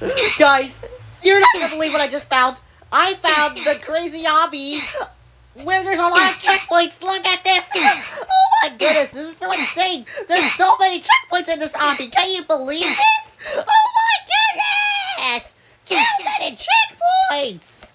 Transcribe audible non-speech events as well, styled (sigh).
(laughs) Guys, you're not gonna believe what I just found. I found the crazy obby where there's a lot of checkpoints. Look at this. Oh my goodness, this is so insane. There's so many checkpoints in this obby. Can you believe this? Oh my goodness! Too many checkpoints!